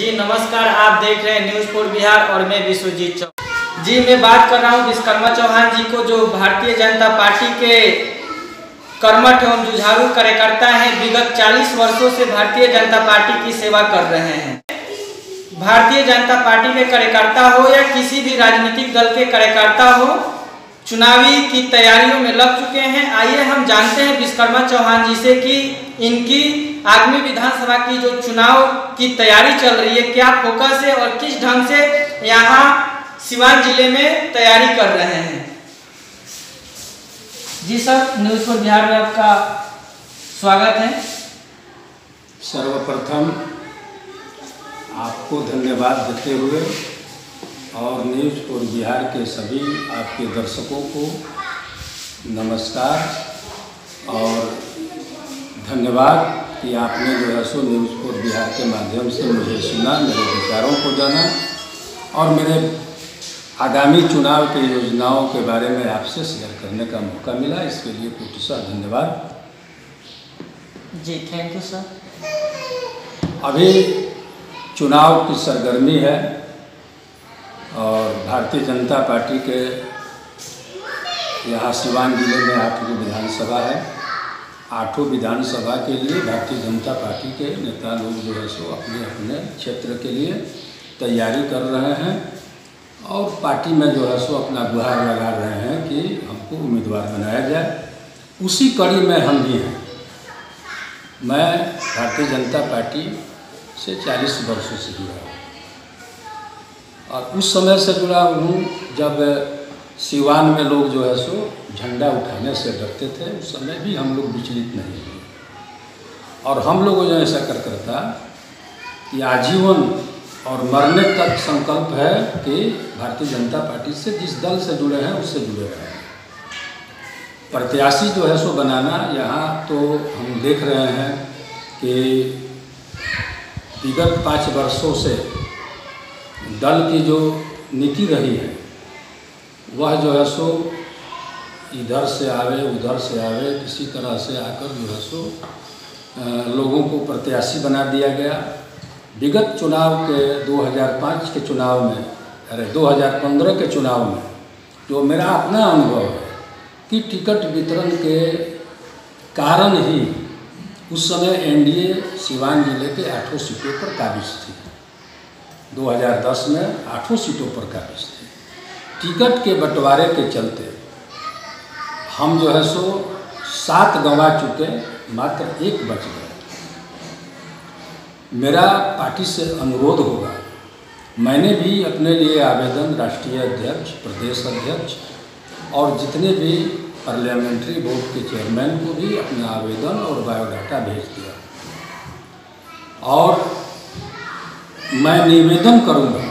जी, नमस्कार, आप देख रहे हैं न्यूज़ फोर बिहार और मैं विश्वजीत चौहान। जी, मैं बात कर रहा हूँ विश्वकर्मा चौहान जी को, जो भारतीय जनता पार्टी के कर्मठ एवं जुझारू कार्यकर्ता हैं। विगत 40 वर्षों से भारतीय जनता पार्टी की सेवा कर रहे हैं। भारतीय जनता पार्टी के कार्यकर्ता हो या किसी भी राजनीतिक दल के कार्यकर्ता हो, चुनावी की तैयारियों में लग चुके हैं। आइए हम जानते हैं विश्वकर्मा चौहान जी से कि इनकी आगामी विधानसभा की जो चुनाव की तैयारी चल रही है, क्या फोकस है और किस ढंग से यहाँ सिवान ज़िले में तैयारी कर रहे हैं? जी सर, न्यूज़ पर बिहार में आपका स्वागत है। सर्वप्रथम आपको धन्यवाद देते हुए और न्यूज़ और बिहार के सभी आपके दर्शकों को नमस्कार और धन्यवाद। कि आपने जो है सो न्यूज़ को बिहार के माध्यम से मुझे सुना मेरे विचारों को जाना और मेरे आगामी चुनाव की योजनाओं के बारे में आपसे शेयर करने का मौका मिला। इसके लिए कोटिशा धन्यवाद। जी थैंक यू सर अभी चुनाव की सरगर्मी है और भारतीय जनता पार्टी के यहाँ सिवान ज़िले में आपकी विधानसभा है। आठों विधानसभा के लिए भारतीय जनता पार्टी के नेता लोग जो है सो अपने अपने क्षेत्र के लिए तैयारी कर रहे हैं। और पार्टी में जो है सो अपना गुहार लगा रहे हैं कि हमको उम्मीदवार बनाया जाए। उसी कड़ी में हम भी हैं। मैं भारतीय जनता पार्टी से 40 वर्षों से जुड़ा हूँ। और उस समय से जुड़ा हूँ जब सिवान में लोग जो है सो झंडा उठाने से डरते थे, उस समय भी हम लोग विचलित नहीं हुए। और हम लोगों जो ऐसा कर करता कि आजीवन और मरने तक संकल्प है कि भारतीय जनता पार्टी से जिस दल से जुड़े हैं, उससे जुड़े रहें। प्रत्याशी जो है सो बनाना, यहाँ तो हम देख रहे हैं कि विगत पाँच वर्षों से दल की जो नीति रही है वह जो है सो इधर से आवे, उधर से आवे, किसी तरह से आकर जो है सो लोगों को प्रत्याशी बना दिया गया। विगत चुनाव के 2005 के चुनाव में, अरे 2015 के चुनाव में, जो मेरा अपना अनुभव है कि टिकट वितरण के कारण ही उस समय एनडीए सिवान ज़िले के आठों सीटों पर काबिज थी। 2010 में आठों सीटों पर काबिज थे। टिकट के बंटवारे के चलते हम जो है सो सात गंवा चुके, मात्र एक बच गए। मेरा पार्टी से अनुरोध होगा, मैंने भी अपने लिए आवेदन राष्ट्रीय अध्यक्ष, प्रदेश अध्यक्ष और जितने भी पार्लियामेंट्री बोर्ड के चेयरमैन को भी अपना आवेदन और बायोडाटा भेज दिया। और मैं निवेदन करूँगा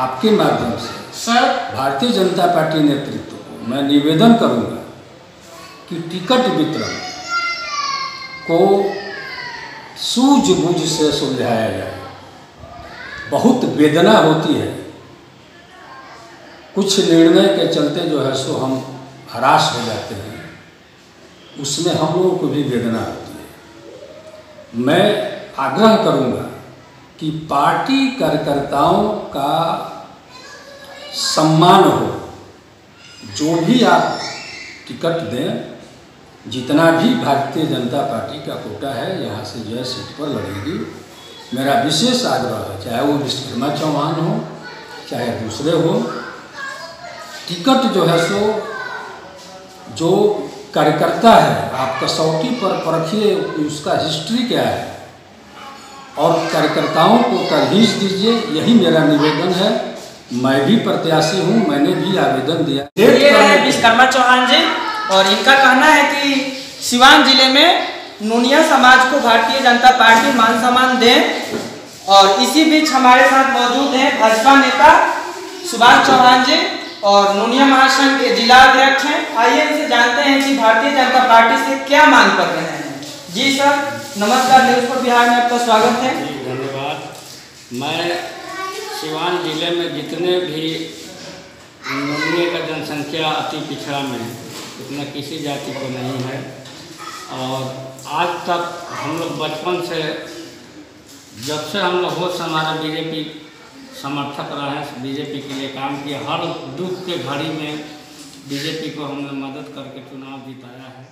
आपके माध्यम से। सर भारतीय जनता पार्टी नेतृत्व को मैं निवेदन करूँगा कि टिकट वितरण को सूझबूझ से सुलझाया जाए। बहुत वेदना होती है। कुछ निर्णय के चलते जो है सो हम हराश हो जाते हैं। उसमें हम लोगों को भी वेदना होती है। मैं आग्रह करूँगा कि पार्टी कार्यकर्ताओं का सम्मान हो, जो भी आप टिकट दें, जितना भी भारतीय जनता पार्टी का कोटा है, यहाँ से जो है सीट पर लड़ेगी। मेरा विशेष आग्रह है, चाहे वो विश्वकर्मा चौहान हो, चाहे दूसरे हो, टिकट जो है सो, जो कार्यकर्ता है आप कसौटी पर परखिए उसका हिस्ट्री क्या है, और कार्यकर्ताओं को तरहीज दीजिए, यही मेरा निवेदन है। मैं भी प्रत्याशी हूँ मैंने भी आवेदन दिया। ये रहे विश्वकर्मा चौहान जी और इनका कहना है कि सिवान ज़िले में नूनिया समाज को भारतीय जनता पार्टी मान सम्मान दे और इसी बीच हमारे साथ मौजूद हैं भाजपा नेता सुभाष चौहान जी और नूनिया महासंघ के जिला अध्यक्ष हैं। आइए इनसे जानते हैं कि भारतीय जनता पार्टी से क्या मांग कर रहे हैं। जी सर नमस्कार न्यूज़ पर बिहार में आपका स्वागत है। धन्यवाद। मैं सिवान ज़िले में जितने भी नमूने का जनसंख्या अति पिछड़ा में है, उतना किसी जाति को नहीं है। और आज तक हम लोग बचपन से, जब से हम लोग होश हमारे बीजेपी समर्थक रहे हैं बीजेपी के लिए काम किया, हर दुख के घड़ी में बीजेपी को हमने मदद करके चुनाव जिताया है।